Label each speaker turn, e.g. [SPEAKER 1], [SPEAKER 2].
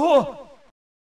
[SPEAKER 1] 우